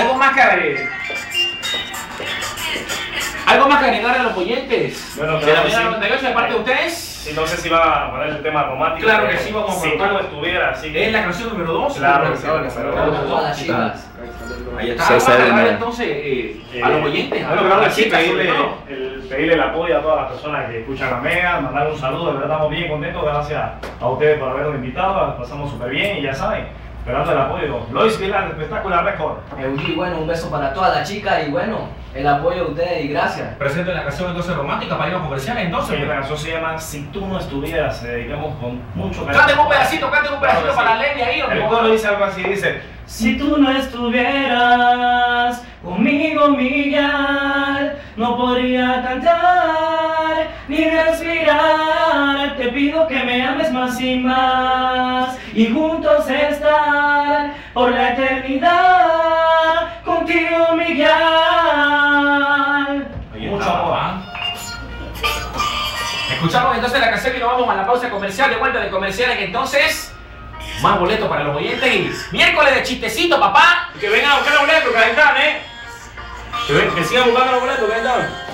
algo más que agregar. Algo más que agregar a los oyentes. Bueno, de la claro, mañana sí. 98 de parte de ustedes. Sí, no sé si va a poner el tema romántico. Claro que sí, vamos a Si tú estuvieras, así que. Es la canción número 2. Claro, claro, claro, claro. claro. Todas las chicas. Ahí está. Entonces eh, Eh, a los oyentes. Bueno, claro que sí, pedirle el, pedirle el apoyo a todas las personas que escuchan la Mega, mandar un saludo, de verdad estamos bien contentos, gracias a ustedes por habernos invitado, pasamos súper bien y ya saben, esperando el apoyo. Lois Vilar, espectacular record. Eugi, bueno, un beso para todas las chicas y bueno, el apoyo de ustedes y gracias. Presente la canción entonces romántica para ir a comerciales entonces. Sí, pues. la canción se llama Si tú no estuvieras, se dedicamos con mucho cariño. Canten un pedacito, canten un pedacito Claro para sí. Lenny ahí. El ¿no? coro dice algo así, dice Si tú no estuvieras conmigo, Miguel No podría cantar ni respirar Te pido que me ames más y más Y juntos por la eternidad Contigo, Miguel Ahí Mucho amor. Escuchamos entonces la canción y nos vamos a la pausa comercial. De vuelta de comerciales entonces. Más boletos para los oyentes y miércoles de chistecito, papá. Que vengan a buscar los boletos, que ahí están, ¿eh? Que, ven- que sigan buscando los boletos, que ahí están.